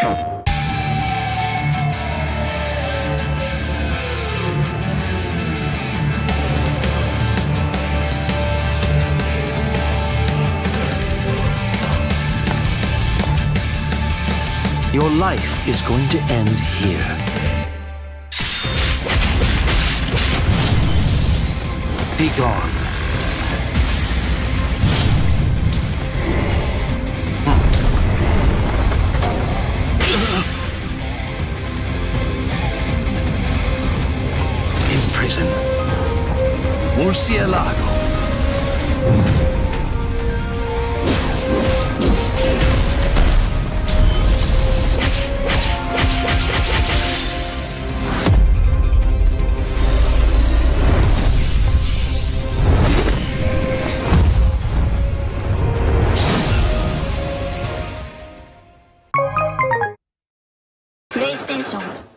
Your life is going to end here. Be gone. In prison. Murcielago. PlayStation